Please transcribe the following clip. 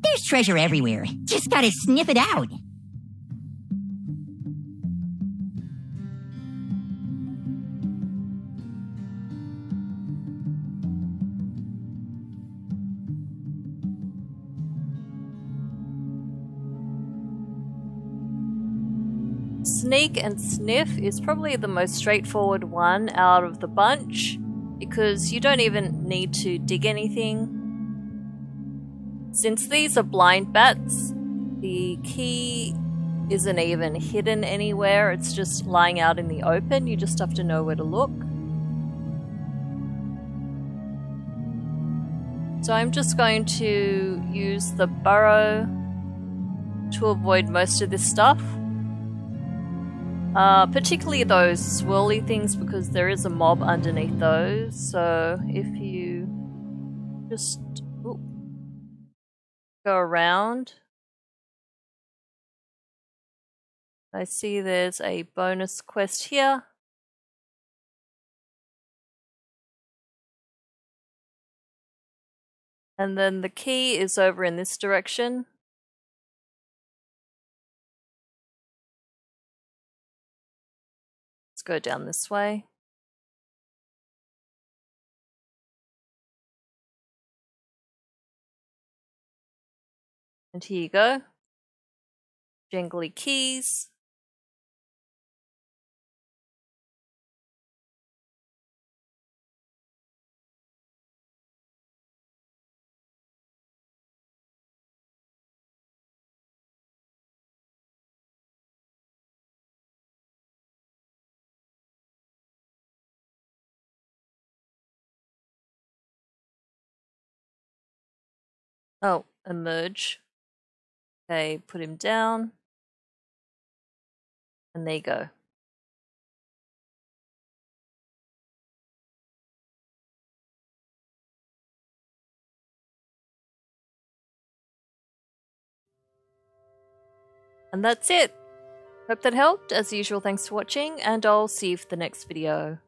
There's treasure everywhere. Just gotta sniff it out. Sneak and Sniff is probably the most straightforward one out of the bunch because you don't even need to dig anything. Since these are blind bats, the key isn't even hidden anywhere, it's just lying out in the open, you just have to know where to look. So I'm just going to use the burrow to avoid most of this stuff. Uh, particularly those swirly things because there is a mob underneath those. So if you just ooh, go around, I see there's a bonus quest here. And then the key is over in this direction. Let's go down this way. And here you go. Jingly keys. Oh, emerge. Okay, put him down. And there you go. And that's it. Hope that helped. As usual, thanks for watching, and I'll see you for the next video.